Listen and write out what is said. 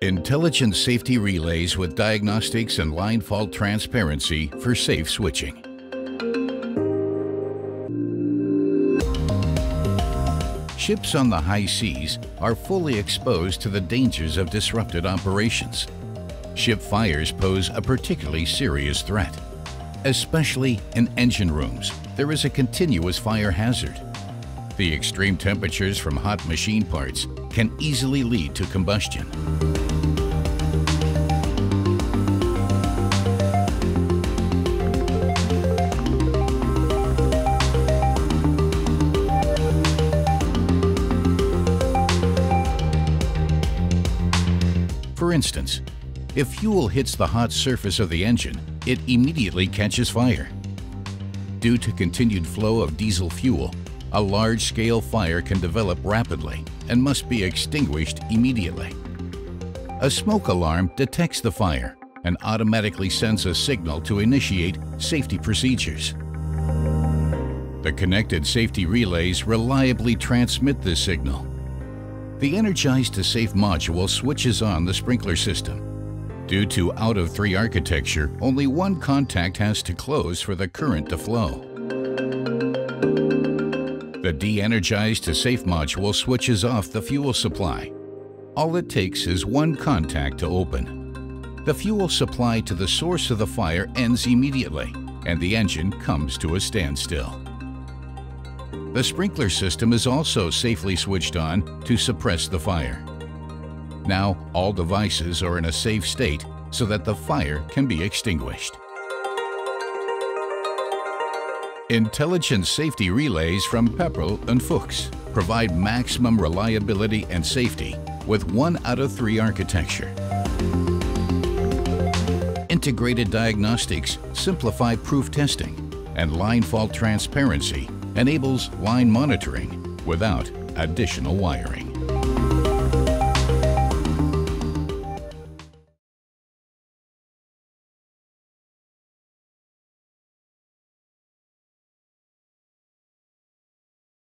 Intelligent safety relays with diagnostics and line fault transparency for safe switching. Ships on the high seas are fully exposed to the dangers of disrupted operations. Ship fires pose a particularly serious threat. Especially in engine rooms, there is a continuous fire hazard. The extreme temperatures from hot machine parts can easily lead to combustion. Instance, if fuel hits the hot surface of the engine, it immediately catches fire. Due to continued flow of diesel fuel, a large-scale fire can develop rapidly and must be extinguished immediately. A smoke alarm detects the fire and automatically sends a signal to initiate safety procedures. The connected safety relays reliably transmit this signal the Energize to Safe module switches on the sprinkler system. Due to out-of-three architecture, only one contact has to close for the current to flow. The De-Energize to Safe module switches off the fuel supply. All it takes is one contact to open. The fuel supply to the source of the fire ends immediately, and the engine comes to a standstill. The sprinkler system is also safely switched on to suppress the fire. Now, all devices are in a safe state so that the fire can be extinguished. Intelligent safety relays from Pepperl and Fuchs provide maximum reliability and safety with one out of three architecture. Integrated diagnostics simplify proof testing and line fault transparency enables line monitoring without additional wiring.